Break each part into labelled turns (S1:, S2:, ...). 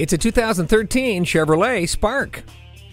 S1: It's a 2013 Chevrolet Spark.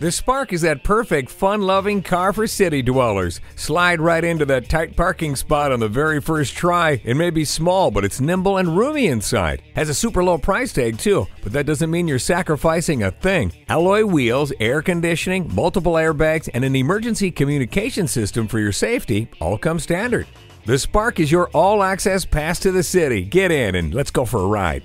S1: The Spark is that perfect, fun loving car for city dwellers. Slide right into that tight parking spot on the very first try. It may be small, but it's nimble and roomy inside. Has a super low price tag, too, but that doesn't mean you're sacrificing a thing. Alloy wheels, air conditioning, multiple airbags, and an emergency communication system for your safety all come standard. The Spark is your all access pass to the city. Get in and let's go for a ride.